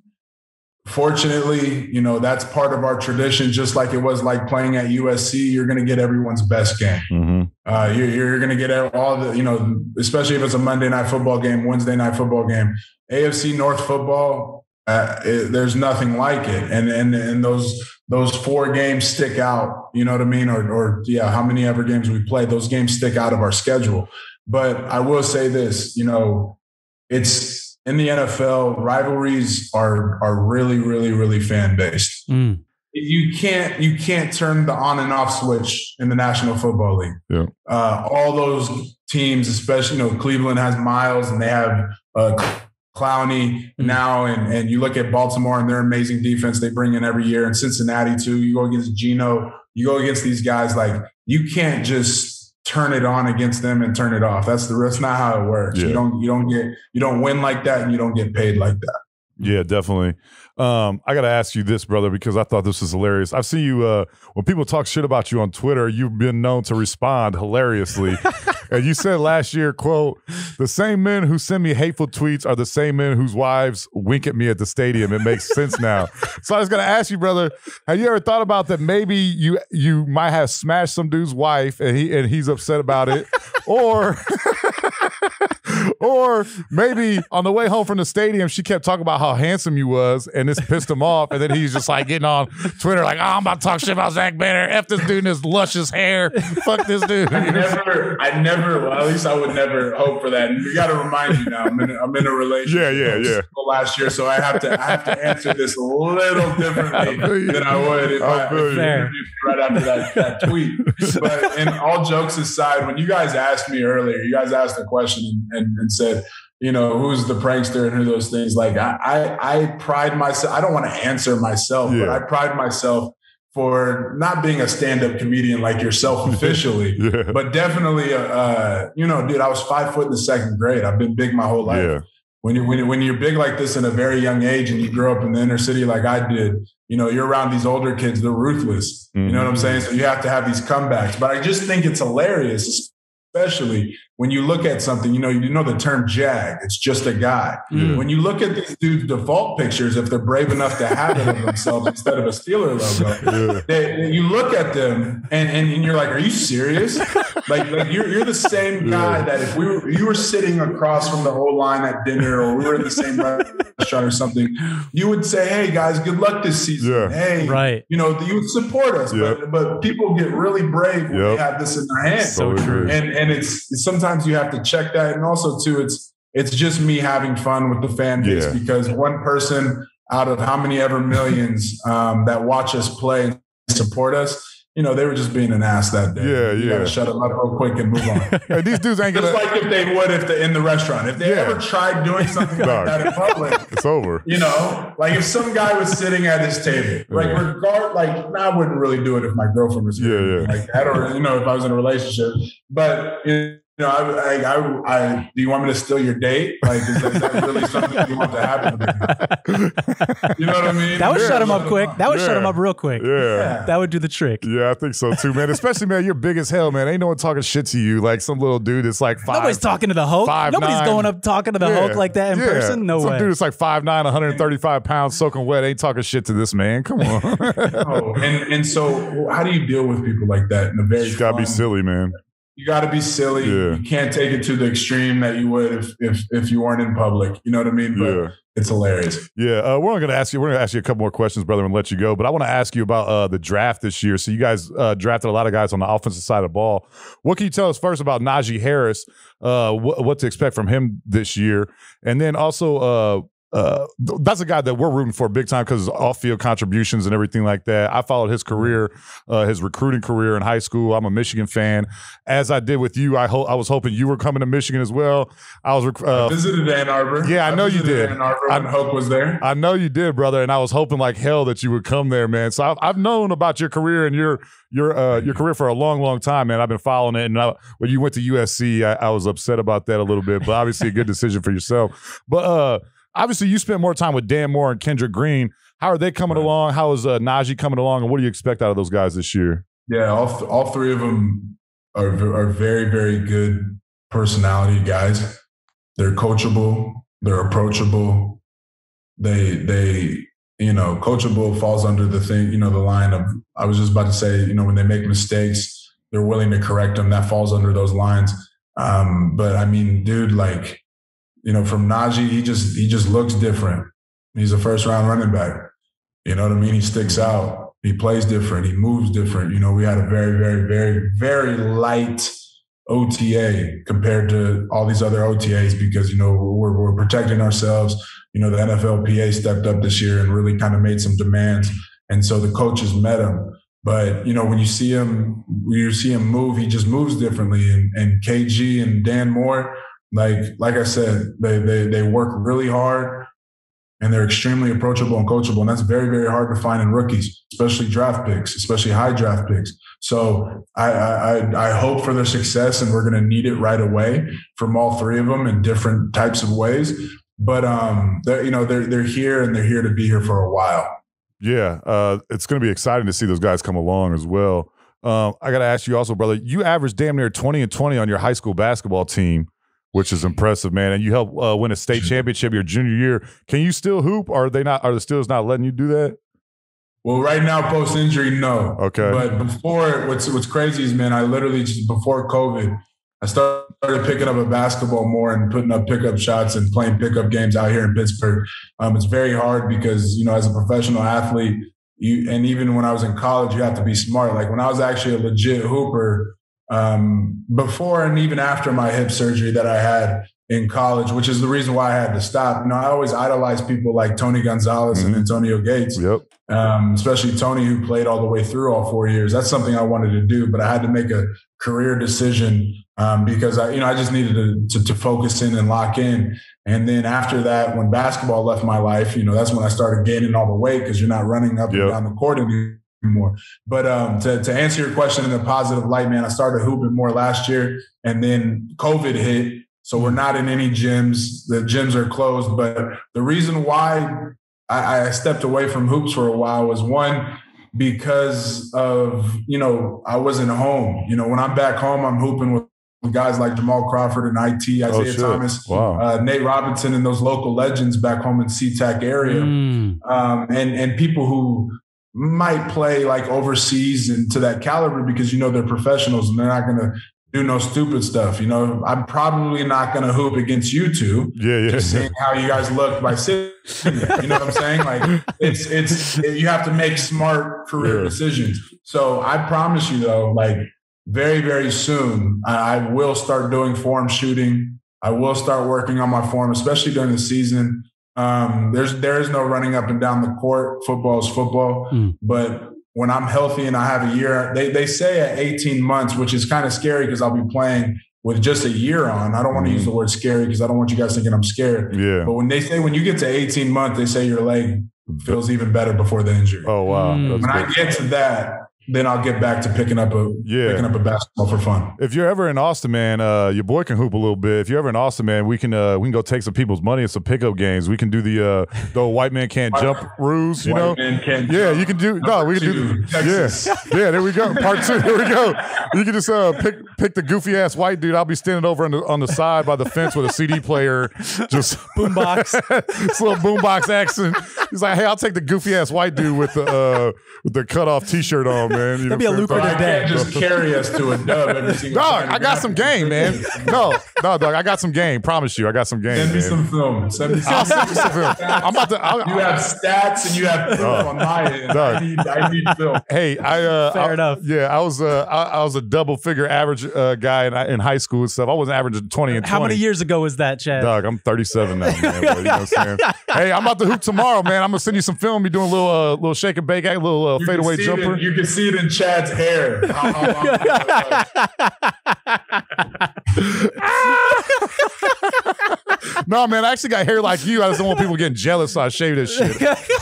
fortunately, you know, that's part of our tradition, just like it was like playing at USC. You're going to get everyone's best game. hmm Uh, you're, you're going to get all the, you know, especially if it's a Monday night football game, Wednesday night football game, AFC North football. Uh, it, there's nothing like it, and and and those those four games stick out. You know what I mean? Or or yeah, how many ever games we play, those games stick out of our schedule. But I will say this, you know, it's in the NFL. Rivalries are are really really really fan based Mm. you can't you can't turn the on and off switch in the National Football League. Yeah. Uh, all those teams, especially you know Cleveland has Myles and they have uh, Clowney Mhm. now, and and you look at Baltimore and their amazing defense they bring in every year, and Cincinnati too. You go against Geno, you go against these guys. Like you can't just turn it on against them and turn it off. That's the that's not how it works. Yeah. You don't you don't get you don't win like that, and you don't get paid like that. Yeah, definitely. Um, I got to ask you this, brother, because I thought this was hilarious. I've seen you uh, when people talk shit about you on Twitter. You've been known to respond hilariously, (laughs) and you said last year, "quote The same men who send me hateful tweets are the same men whose wives wink at me at the stadium." It makes sense now. So I was going to ask you, brother, have you ever thought about that? Maybe you you might have smashed some dude's wife, and he and he's upset about it, or. (laughs) (laughs) or maybe on the way home from the stadium, she kept talking about how handsome you was, and this pissed him off. And then he's just like getting on Twitter, like, "Oh, I'm about to talk shit about Zach Banner. F this dude and his luscious hair. Fuck this dude." I never, I never, well, at least I would never hope for that. And we got to remind you now, I'm in, a, I'm in a relationship. Yeah, yeah, yeah. Last year, so I have to, I have to answer this a little differently than I would if I I, feel if you. you interviewed right after that, that tweet. But in all jokes aside, when you guys asked me earlier, you guys asked a question and, and, and said, you know, who's the prankster and who those things. Like I, I, I pride myself. I don't want to answer myself, but I pride myself for not being a stand-up comedian like yourself (laughs) officially yeah, but definitely, uh, uh, you know, dude, I was five foot in the second grade. I've been big my whole life. yeah, When you when you, when you're big like this in a very young age, and you grow up in the inner city like I did, you know, you're around these older kids. They're ruthless. You know what I'm saying? So you have to have these comebacks. But I just think it's hilarious, especially when you look at something. You know, you know the term "jag." It's just a guy. Mm. When you look at these dudes' default pictures, if they're brave enough to have it of themselves instead of a Steeler logo, yeah. they, they- you look at them and, and, and you're like, are you serious? like, like you're, you're the same guy Yeah. that if we were, you were sitting across from the whole line at dinner or we were in the same (laughs) restaurant or something, you would say, hey guys, good luck this season. Yeah. Hey, Right. you know, you would support us, Yep. but, but people get really brave when Yep. they have this in their hands. So Totally true. agree. And, and it's sometimes you have to check that. And also too, it's, it's just me having fun with the fan base Yeah. because one person out of how many ever millions um, that watch us play and support us, you know, they were just being an ass that day. Yeah, you yeah. Shut them up real quick and move on. (laughs) These dudes ain't just gonna. like if they would if they in the restaurant. If they Yeah. ever tried doing something like that in public, (laughs) It's over. you know, like if some guy was sitting at his table, like Yeah. regard, like nah, I wouldn't really do it if my girlfriend was Yeah, yeah. like that, or you know, if I was in a relationship. But you know, I, I, I, I, do you want me to steal your date? Like, is that, is that really something you want to happen to? (laughs) You know what I mean? That would Yeah, shut him up shut quick. That would shut him up real quick. Yeah. That would do the trick. Yeah, I think so too, man. Especially, man, you're big as hell, man. Ain't no one talking shit to you like some little dude that's like five. Nobody's talking to the Hulk. five, Nobody's nine. going up talking to the Yeah, Hulk like that in yeah. person. No way. some way. dude that's like 5'9", 135 pounds, soaking wet, ain't talking shit to this man. Come on. (laughs) Oh, and and so how do you deal with people like that in a very you gotta be silly, man. You got to be silly. Yeah. You can't take it to the extreme that you would if if if you weren't in public. You know what I mean? But Yeah. it's hilarious. Yeah, uh, we're going to ask you. We're going to ask you a couple more questions, brother, and let you go. But I want to ask you about uh, the draft this year. So you guys uh, drafted a lot of guys on the offensive side of the ball. What can you tell us first about Najee Harris? Uh, wh- what to expect from him this year, and then also. Uh, that's a guy that we're rooting for big time because his off-field contributions and everything like that. I followed his career, uh, his recruiting career in high school. I'm a Michigan fan, as I did with you. I hope I was hoping you were coming to Michigan as well. I was rec- I uh, visited Ann Arbor. Yeah, I know you did. Ann Arbor I- Hope was there. I know you did, brother, and I was hoping like hell that you would come there, man. So I've, I've known about your career and your your uh, your career for a long, long time, man. I've been following it, and I, when you went to USC, I, I was upset about that a little bit, but obviously a good decision for yourself. But uh, obviously, you spent more time with Dan Moore and Kendrick Green. How are they coming Right. along? How is uh, Najee coming along, and what do you expect out of those guys this year? Yeah, all th- all three of them are are very very good personality guys. They're coachable. They're approachable. They they you know coachable falls under the thing you know the line of I was just about to say you know when they make mistakes they're willing to correct them. That falls under those lines. Um, but I mean, dude, like you know, from Najee, he just he just looks different. He's a first round running back. You know what I mean? He sticks out. He plays different. He moves different. You know, we had a very, very, very, very light OTA compared to all these other OTAs because, you know, we're, we're protecting ourselves. You know, the NFLPA stepped up this year and really kind of made some demands. And so the coaches met him. But, you know, when you see him, when you see him move, he just moves differently. And, and KG and Dan Moore, like, like I said, they, they, they work really hard and they're extremely approachable and coachable. And that's very, very hard to find in rookies, especially draft picks, especially high draft picks. So I, I, I- hope for their success, and we're going to need it right away from all three of them in different types of ways. But um, they're, you know, they're they're here and they're here to be here for a while. Yeah, uh, it's going to be exciting to see those guys come along as well. Um, I got to ask you also, brother. You averaged damn near twenty and twenty on your high school basketball team, which is impressive, man. And you helped uh, win a state (laughs) championship your junior year. Can you still hoop? Or are they not? Are the Steelers not letting you do that? Well, right now, post injury, no. Okay. But before, what's what's crazy is, man, I literally just before COVID, I started picking up a basketball more and putting up pickup shots and playing pickup games out here in Pittsburgh. Um, it's very hard because you know, as a professional athlete, you and even when I was in college, you have to be smart. Like when I was actually a legit hooper, um, before and even after my hip surgery that I had in college, which is the reason why I had to stop. You know, I always idolize people like Tony Gonzalez Mhm. and Antonio Gates Yep. um, especially Tony, who played all the way through all four years. That's something I wanted to do, but I had to make a career decision um, because I, you know, I just needed to, to, to focus in and lock in. And then after that, when basketball left my life, you know, that's when I started gaining all the weight because you're not running up Yep. and down the court anymore. But um, to, to answer your question in a positive light, man, I started hooping more last year, and then COVID hit. So we're not in any gyms. The gyms are closed. But the reason why I, I stepped away from hoops for a while was one because of you know I wasn't home. You know when I'm back home, I'm hooping with, guys like Jamal Crawford and IT, Isaiah Oh. Thomas, Wow. uh, Nate Robinson, and those local legends back home in SeaTac area, Mm. um, and and people who might play like overseas and to that caliber because you know they're professionals and they're not going to do no stupid stuff. You know, I'm probably not going to hoop against you two Yeah, yeah. just seeing how you guys look by sitting there. You know what I'm saying? Like it's it's you have to make smart career Yeah. decisions. So I promise you though, like very very soon, I, I will start doing form shooting. I will start working on my form, especially during the season. Um, there's there is no running up and down the court. Football is football, Mm. but when I'm healthy and I have a year, they they say at 18 months, which is kind of scary because I'll be playing with just a year on. I don't want to Mhm. use the word scary because I don't want you guys thinking I'm scared. yeah. But when they say when you get to 18 months, they say your leg feels even better before the injury. Oh wow. Mm. That's when I get to that, then I'll get back to picking up a Yeah. picking up a basketball for fun. If you're ever in Austin, man, uh, your boy can hoop a little bit. If you're ever in Austin, man, we can uh, we can go take some people's money and some pickup games. We can do the uh, the white man can't jump (laughs) rules, you White know. man can't Yeah, jump. you can do. No, Number we can do. two, The, Texas. yeah, (laughs) yeah. There we go. Part two. Here we go. You can just uh, pick pick the goofy ass white dude. I'll be standing over on the on the side by the fence with a CD player, just (laughs) Boombox. this little boombox accent. He's like, hey, I'll take the goofy ass white dude with the uh, with the cut off t shirt on, man. You That'd be a what I'm saying? So I lucrative day. can't just carry us to a dub every (laughs) single Dog, time. I got some game, man. (laughs) No, no, dog, I got some game. Promise you, I got some game. Send me man. some film. Send me some. (laughs) I'll send you some film. I'm about to. I'll, You have stats and you have film on my end. Dog. I need, I need film. Hey, I uh, Fair I- enough. Yeah, I was uh, I, I was a double figure average uh, guy in, in high school and stuff. I wasn't averaging twenty and 20. How many years ago was that, Chad? Dog, I'm 37 now, man. bro. You know what I'm saying? Hey, I'm about to hoop tomorrow, man. I'm gonna send you some film. You doing a little uh, little shake and bake, a little uh, fadeaway see it jumper. you can see it in Chad's hair. (laughs) How- how long. (laughs) (laughs) no, man, I actually got hair like you. I just don't want people getting jealous, so I shaved this shit.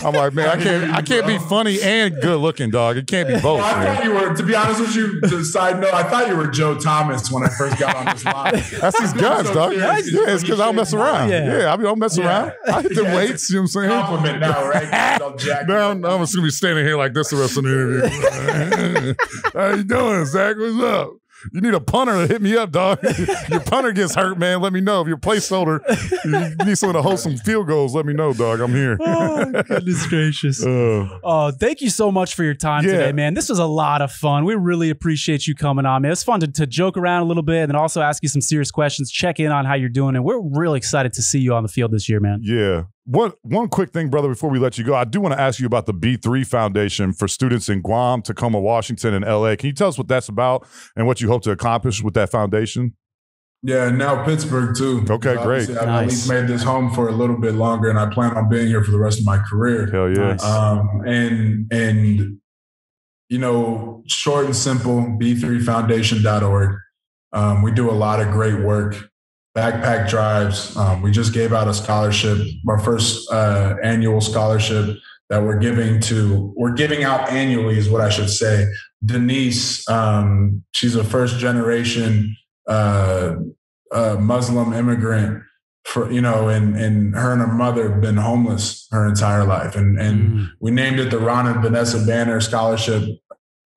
I'm like, man, I can't, I can't be funny and good looking, dog. It can't be both, I man. thought you were, to be honest with you, to side note, I thought you were Joe Thomas when I first got on this line. (laughs) That's these guns, so dog. serious. Yeah, it's because I don't mess around. Yeah. Yeah, I mean, I don't mess Yeah. around. I hit the Yeah, weights. You know what I'm saying? Compliment now, right? (laughs) Now, now I'm just gonna be standing here like this the rest of the interview. How you doing, Zach? What's up? You need a punter to hit me up, dog. (laughs) your punter gets hurt, man. Let me know. If your placeholder, you need someone to hold some field goals. Let me know, dog. I'm here. (laughs) oh, goodness gracious. Uh, Oh, thank you so much for your time Yeah. today, man. This was a lot of fun. We really appreciate you coming on, man. It's fun to, to joke around a little bit and then also ask you some serious questions, check in on how you're doing. And we're really excited to see you on the field this year, man. yeah. One one quick thing, brother, before we let you go, I do want to ask you about the B3 Foundation for students in Guam, Tacoma, Washington, and LA. Can you tell us what that's about and what you hope to accomplish with that foundation? Yeah, and now Pittsburgh too. Okay, Obviously, great. I've Nice. at least made this home for a little bit longer, and I plan on being here for the rest of my career. Hell yeah. Nice. Um, and and you know, short and simple, b3foundation.org. Um, we do a lot of great work. Backpack drives. Um, we just gave out a scholarship, our first uh, annual scholarship that we're giving to. We're giving out annually, is what I should say. Denise, um, she's a first generation uh, uh, Muslim immigrant. For you know, and and her and her mother have been homeless her entire life, and and Mm. we named it the Ron and Vanessa Banner Scholarship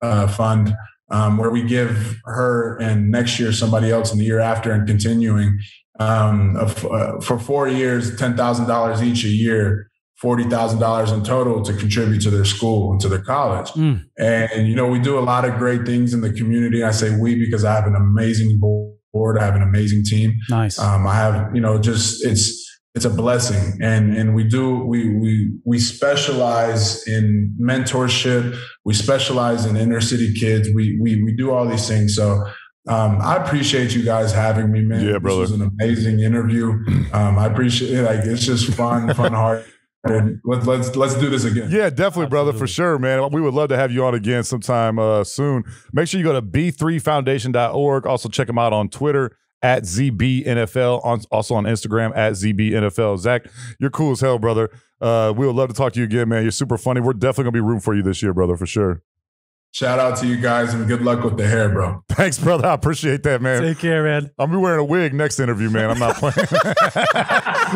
uh, Fund, um, where we give her and next year somebody else in the year after and continuing um, uh, for four years, ten thousand dollars each a year, forty thousand dollars in total to contribute to their school and to their college. Mm. And you know, we do a lot of great things in the community. I say we because I have an amazing board. I have an amazing team. Nice. Um, I have, you know, just it's it's a blessing, and and we do we we we specialize in mentorship. We specialize in inner city kids. We we we do all these things. So. Um, I appreciate you guys having me, man. Yeah, brother. This was an amazing interview. (clears throat) Um, I appreciate it. Like it's just fun, fun, (laughs) hard. And let's let's let's do this again. Yeah, definitely, brother, for sure, man. We would love to have you on again sometime uh, soon. Make sure you go to b3foundation.org. Also, check them out on Twitter at ZBNFL, on, also on Instagram at ZBNFL. Zach, you're cool as hell, brother. Uh, we would love to talk to you again, man. You're super funny. We're definitely going to be rooting for you this year, brother, for sure. Shout out to you guys and good luck with the hair, bro. (laughs) Thanks, brother. I appreciate that, man. Take care, man. I'm be wearing a wig next interview, man. I'm not playing. (laughs)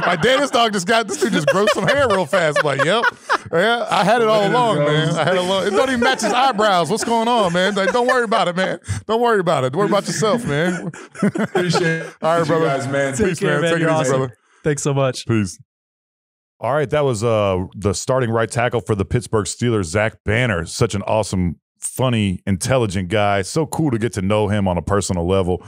like, damn, this dog just got this dude just grew some hair real fast. I'm like, yep, yeah, I had it all it along, goes. man. I had it along. It don't even match his eyebrows. What's going on, man? Like, don't worry about it, man. Don't worry about it. Don't worry about yourself, man. Appreciate it. All right, you brother. guys, man. Take Peace, care, man. man. Take it You're easy, awesome. brother. Thanks so much. Peace. All right, that was uh the starting right tackle for the Pittsburgh Steelers, Zach Banner. Such an awesome, funny, intelligent guy. So cool to get to know him on a personal level.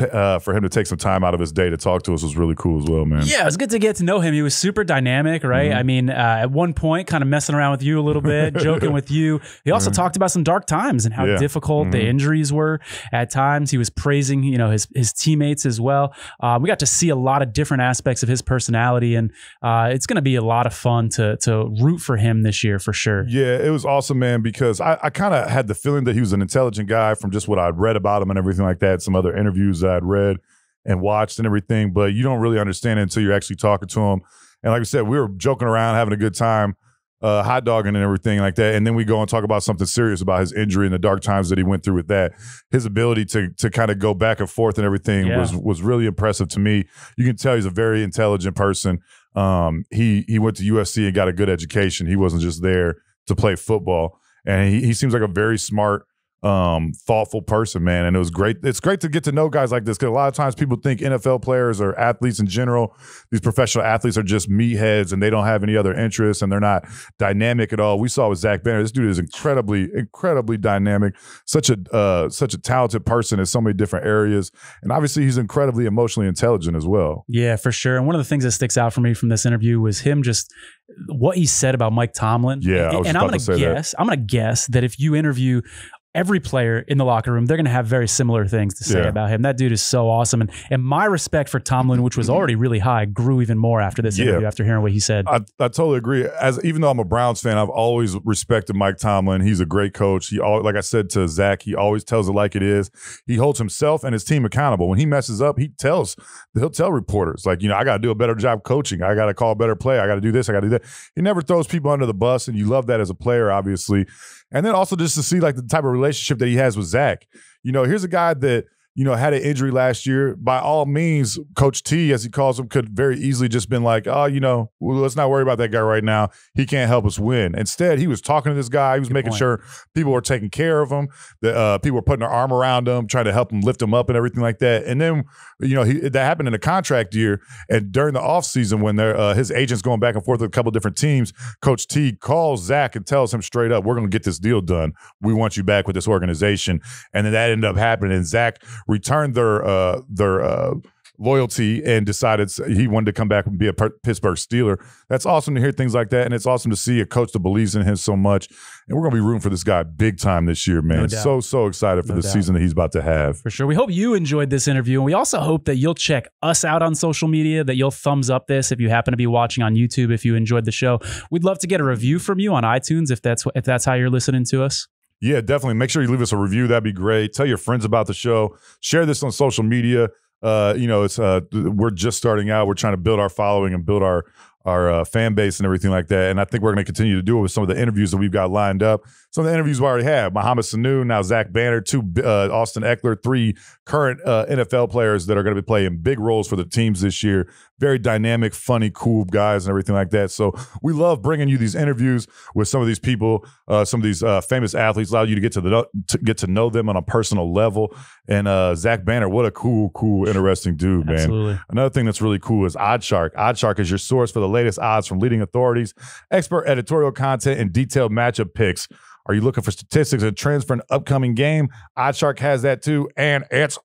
Uh, for him to take some time out of his day to talk to us was really cool as well, man. Yeah, it was good to get to know him. He was super dynamic, right? Mhm. I mean, uh, at one point, kind of messing around with you a little bit, (laughs) joking with you. He also Mhm. talked about some dark times and how Yeah. difficult the Mhm. injuries were at times. He was praising, you know, his his teammates as well. Uh, we got to see a lot of different aspects of his personality, and uh, it's going to be a lot of fun to to root for him this year for sure. Yeah, it was awesome, man, because I, I kind of had the feeling that he was an intelligent guy from just what I'd read about him and everything like that, some other interviews that I'd read and watched and everything, but you don't really understand it until you're actually talking to him. And like I said, we were joking around, having a good time. uh, hot dogging and everything like that. And then we go and talk about something serious about his injury and the dark times that he went through with that. His ability to to kind of go back and forth and everything Yeah. was was really impressive to me. You can tell he's a very intelligent person. Um, he he went to USC and got a good education. He wasn't just there to play football. And he, he seems like a very smart, um, thoughtful person, man. And it was great. It's great to get to know guys like this because a lot of times people think NFL players or athletes in general, these professional athletes are just meatheads and they don't have any other interests and they're not dynamic at all. We saw with Zach Banner, this dude is incredibly, incredibly dynamic. Such a uh, such a talented person in so many different areas, and obviously he's incredibly emotionally intelligent as well. Yeah, for sure. And one of the things that sticks out for me from this interview was him just what he said about Mike Tomlin. Yeah, and about I'm to say gonna that. guess. I'm gonna guess that if you interview every player in the locker room, they're gonna have very similar things to say Yeah. about him. That dude is so awesome. And and my respect for Tomlin, which was mm-hmm. already really high, grew even more after this Yeah. interview, after hearing what he said. I, I totally agree. As even though I'm a Browns fan, I've always respected Mike Tomlin. He's a great coach. He all like I said to Zach, he always tells it like it is. He holds himself and his team accountable. When he messes up, he tells he'll tell reporters like, you know, I got to do a better job coaching. I got to call a better play. I got to do this. I got to do that. He never throws people under the bus, and you love that as a player, obviously. And then also just to see like the type of relationship that he has with Zach. You know, here's a guy that you know, had an injury last year. By all means, Coach T, as he calls him, could very easily just been like, oh, you know, well, let's not worry about that guy right now. He can't help us win. Instead, he was talking to this guy. He was Good making point. sure people were taking care of him. That uh, people were putting their arm around him, trying to help him lift him up and everything like that. And then, you know, he, that happened in the contract year. And during the offseason, when they're, uh, his agent's going back and forth with a couple different teams, Coach T calls Zach and tells him straight up, we're going to get this deal done. We want you back with this organization. And then that ended up happening. And Zach returned their uh, their uh, loyalty and decided he wanted to come back and be a Pittsburgh Steeler. That's awesome to hear things like that, and it's awesome to see a coach that believes in him so much. And we're gonna be rooting for this guy big time this year, man. No so so excited for No the doubt. season that he's about to have. For sure. We hope you enjoyed this interview. And we also hope that you'll check us out on social media, that you'll thumbs up this if you happen to be watching on YouTube if you enjoyed the show. We'd love to get a review from you on iTunes if that's if that's how you're listening to us. Yeah, definitely. Make sure you leave us a review. That'd be great. Tell your friends about the show. Share this on social media. Uh, you know, it's uh, we're just starting out. We're trying to build our following and build our our uh, fan base and everything like that. And I think we're going to continue to do it with some of the interviews that we've got lined up. Some of the interviews we already have: Mohamed Sanu, now Zach Banner, two uh, Austin Ekeler, three current uh, NFL players that are going to be playing big roles for the teams this year. Very dynamic, funny, cool guys and everything like that. So we love bringing you these interviews with some of these people, uh, some of these uh, famous athletes. Allow you to get to the to get to know them on a personal level. And uh, Zach Banner, what a cool, cool, interesting dude, man. Absolutely. Another thing that's really cool is OddsShark. OddsShark is your source for the latest odds from leading authorities, expert editorial content, and detailed matchup picks. Are you looking for statistics and trends for an upcoming game? OddsShark has that too, and it's.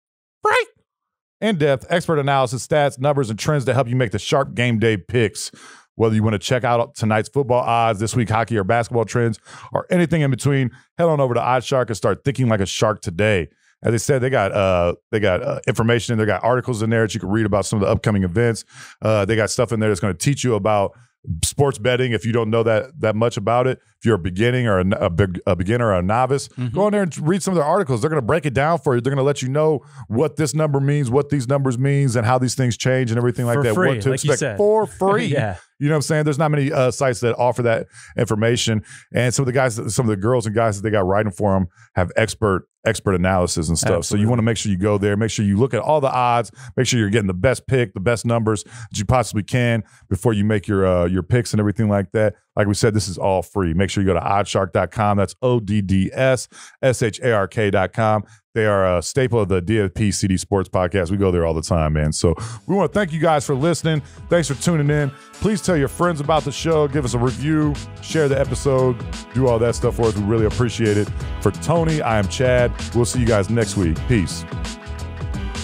In depth, expert analysis, stats, numbers, and trends to help you make the sharp game day picks. Whether you want to check out tonight's football odds, this week hockey or basketball trends, or anything in between, head on over to OddsShark and start thinking like a shark today. As I said, they got uh, they got uh, information in there, they got articles in there that you can read about some of the upcoming events. Uh, they got stuff in there that's going to teach you about sports betting if you don't know that that much about it. If you're a beginning or a, a, big, a beginner or a novice, go in there and read some of their articles. They're going to break it down for you. They're going to let you know what this number means, what these numbers means, and how these things change and everything like For that. free, what to like you expect for (laughs) free. yeah. You know what I'm saying? There's not many uh, sites that offer that information, and some of the guys, some of the girls and guys that they got writing for them have expert expert analysis and stuff. So you want to make sure you go there, make sure you look at all the odds, make sure you're getting the best pick, the best numbers that you possibly can before you make your uh, your picks and everything like that. Like we said, this is all free. Make sure you go to oddsshark.com. That's O D D S S H A R K.com. They are a staple of the DNP-CD Sports podcast. We go there all the time, man. So we want to thank you guys for listening. Thanks for tuning in. Please tell your friends about the show. Give us a review, share the episode, do all that stuff for us. We really appreciate it. For Tony, I am Chad. We'll see you guys next week. Peace.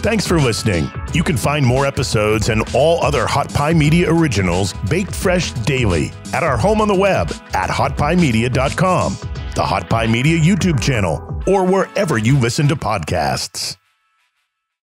Thanks for listening. You can find more episodes and all other Hot Pie Media originals baked fresh daily at our home on the web at hotpiemedia.com, the Hot Pie Media YouTube channel, or wherever you listen to podcasts.